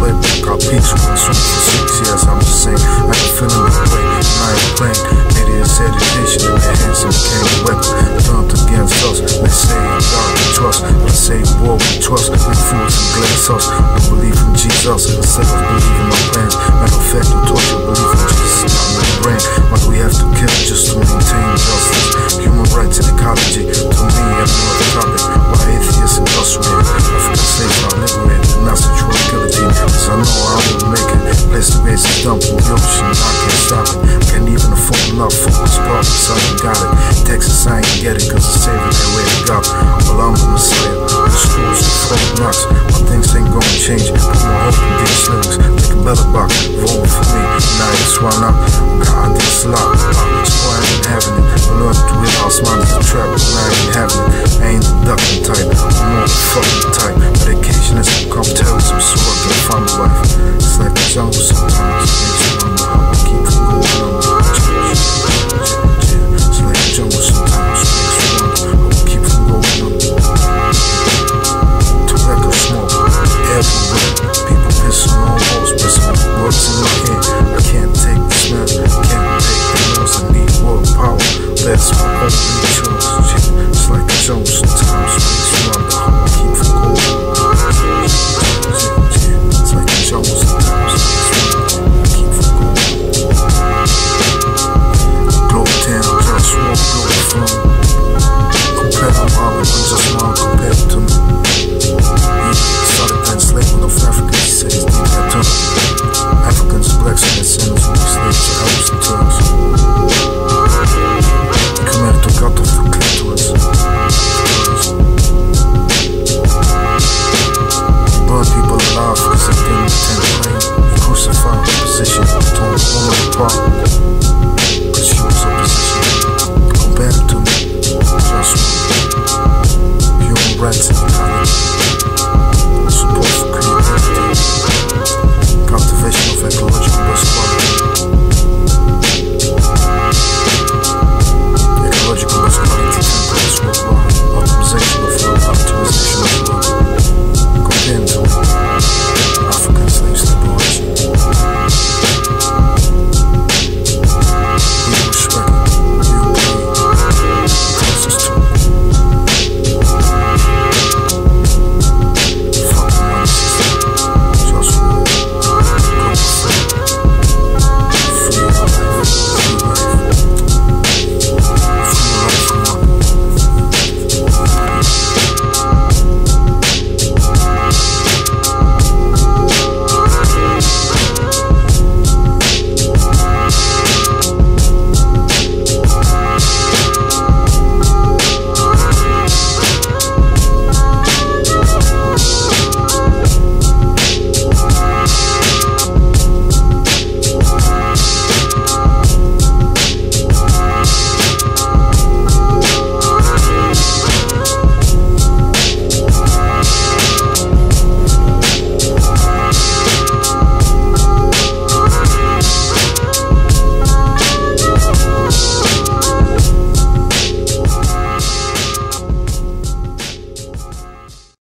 they back our peaks, we been swinging for six years. I'm just saying, I can feel them play, and I ain't playing. Education in their hands and became a weapon. Turned against us. They say God we trust, I say boy we trust. We fools and glass us. We believe in Jesus of believing my plans. enough for most brothers. I ain't got it. Texas, I ain't get it, cause it's saving that way to go. Well, I'm gonna say. The schools are full of nuts. My things ain't gonna change. Put more hope in these niggas. Make a better buck. Vote for me. Now it's one up. God, this luck. So I ain't having it. Learned to it. I was mine to travel. I ain't having it. I ain't the ducking type. I'm more the fucking type. Medication is some cocktails. I'm so I can find a wife. It's like a jungle sometimes.